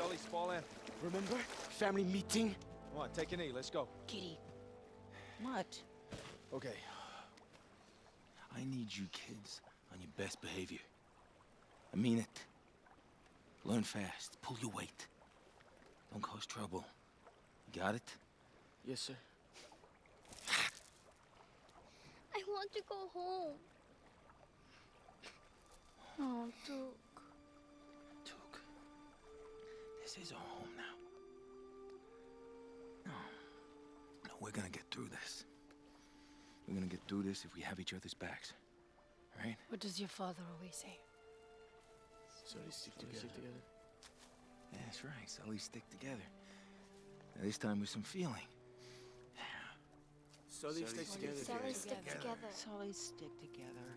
Sully's falling. Remember? Family meeting? Come on, take a knee. Let's go. Kiri. What? Okay. I need you kids on your best behavior. I mean it. Learn fast. Pull your weight. Don't cause trouble. You got it? Yes, sir. I want to go home. Oh, Tuk. This is our home now. No. No, we're gonna get through this. We're gonna get through this if we have each other's backs. Right? What does your father always say? Sullys stick together. Stick together. Yeah, that's right. Sully stick together. Now, this time with some feeling. Sullys stick together. Sully stick together. together. Sully stick together.